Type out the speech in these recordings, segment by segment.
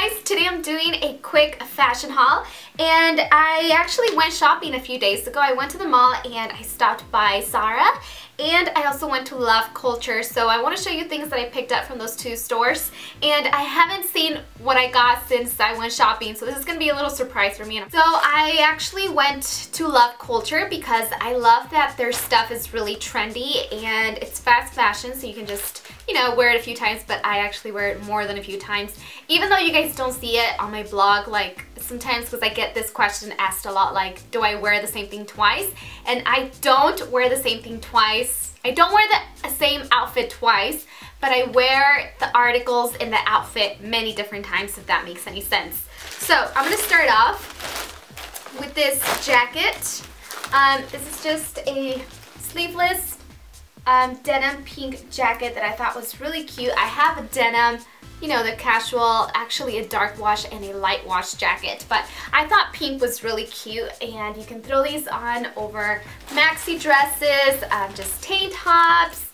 guys, today I'm doing a quick fashion haul and I actually went shopping a few days ago. I went to the mall and I stopped by Zara. And I also went to Love Culture. So I want to show you things that I picked up from those two stores. And I haven't seen what I got since I went shopping. So this is going to be a little surprise for me. So I actually went to Love Culture because I love that their stuff is really trendy and it's fast fashion. So you can just you know wear it a few times but I actually wear it more than a few times. Even though you guys don't see it on my blog like sometimes because I get this question asked a lot like do I wear the same thing twice? And I don't wear the same thing twice. I don't wear the same outfit twice but I wear the articles in the outfit many different times if that makes any sense. So I'm gonna start off with this jacket. Um, this is just a sleeveless um, denim pink jacket that I thought was really cute. I have a denim you know, the casual, actually a dark wash and a light wash jacket. But I thought pink was really cute and you can throw these on over maxi dresses, um, just tank tops,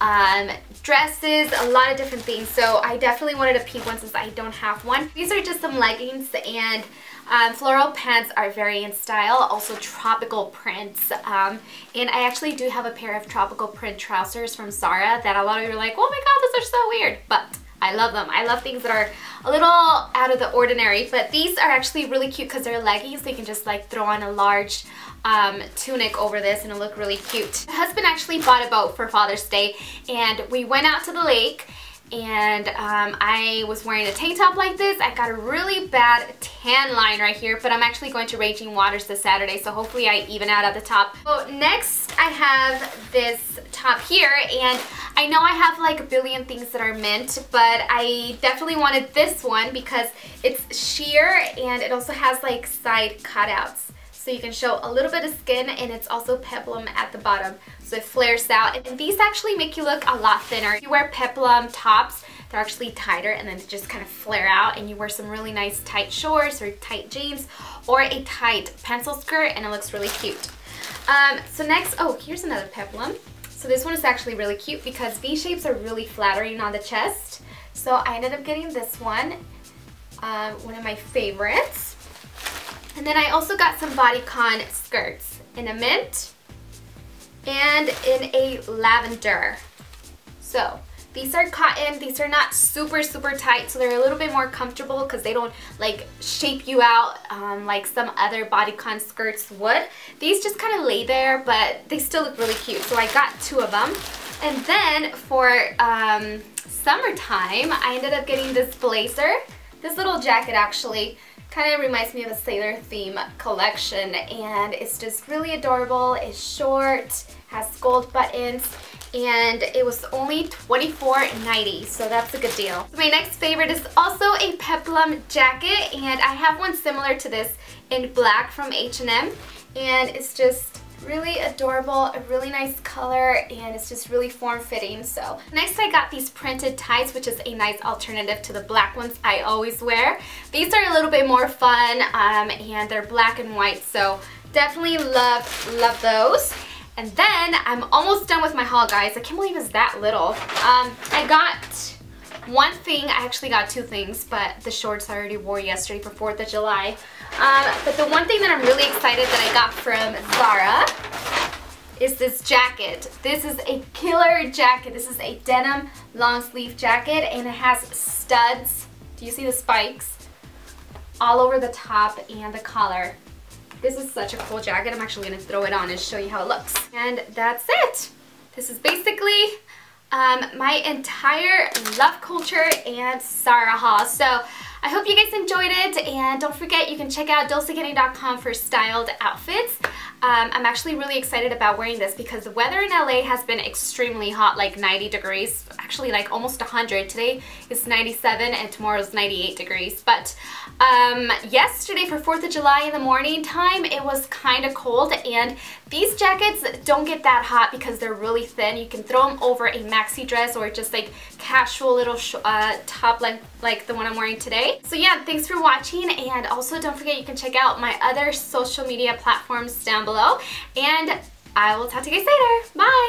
um, dresses, a lot of different things. So I definitely wanted a pink one since I don't have one. These are just some leggings and um, floral pants are very in style, also tropical prints. Um, and I actually do have a pair of tropical print trousers from Zara that a lot of you are like, oh my god, those are so weird. But I love them. I love things that are a little out of the ordinary, but these are actually really cute because they're leggings. So you can just like throw on a large um, tunic over this and it'll look really cute. My husband actually bought a boat for Father's Day and we went out to the lake and um, I was wearing a tank top like this. I got a really bad tan line right here, but I'm actually going to Raging Waters this Saturday, so hopefully I even out at the top. So next I have this top here, and I know I have like a billion things that are mint, but I definitely wanted this one because it's sheer and it also has like side cutouts so you can show a little bit of skin and it's also peplum at the bottom so it flares out and these actually make you look a lot thinner. You wear peplum tops they're actually tighter and then just kind of flare out and you wear some really nice tight shorts or tight jeans or a tight pencil skirt and it looks really cute. Um, so next, oh here's another peplum. So this one is actually really cute because V-shapes are really flattering on the chest. So I ended up getting this one, um, one of my favorites. And then I also got some bodycon skirts in a mint and in a lavender. So these are cotton. These are not super, super tight, so they're a little bit more comfortable because they don't like shape you out um, like some other bodycon skirts would. These just kind of lay there, but they still look really cute. So I got two of them. And then for um, summertime, I ended up getting this blazer. This little jacket actually kind of reminds me of a sailor theme collection and it's just really adorable. It's short, has gold buttons, and it was only $24.90 so that's a good deal. My next favorite is also a peplum jacket and I have one similar to this in black from H&M and it's just really adorable, a really nice color, and it's just really form-fitting. So next I got these printed ties, which is a nice alternative to the black ones I always wear. These are a little bit more fun, um, and they're black and white, so definitely love, love those. And then I'm almost done with my haul, guys. I can't believe it's that little. Um, I got one thing, I actually got two things, but the shorts I already wore yesterday for 4th of July. Um, but the one thing that I'm really excited that I got from Zara is this jacket. This is a killer jacket. This is a denim long sleeve jacket and it has studs. Do you see the spikes? All over the top and the collar. This is such a cool jacket. I'm actually going to throw it on and show you how it looks. And that's it. This is basically um, my entire Love Culture and Zara haul. So I hope you guys enjoyed it and don't forget you can check out dulcecandy.com for styled outfits. Um, I'm actually really excited about wearing this because the weather in LA has been extremely hot, like 90 degrees, actually like almost 100. Today is 97 and tomorrow is 98 degrees. But um, yesterday for 4th of July in the morning time, it was kind of cold and these jackets don't get that hot because they're really thin. You can throw them over a maxi dress or just like casual little uh, top length like the one I'm wearing today. So yeah, thanks for watching and also don't forget you can check out my other social media platforms down below and I will talk to you guys later. Bye!